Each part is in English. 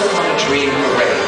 Once Upon a Dream Parade.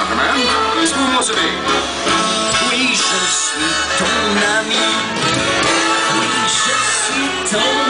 car, command. Whose moon must it be? We shall sleep. We sleep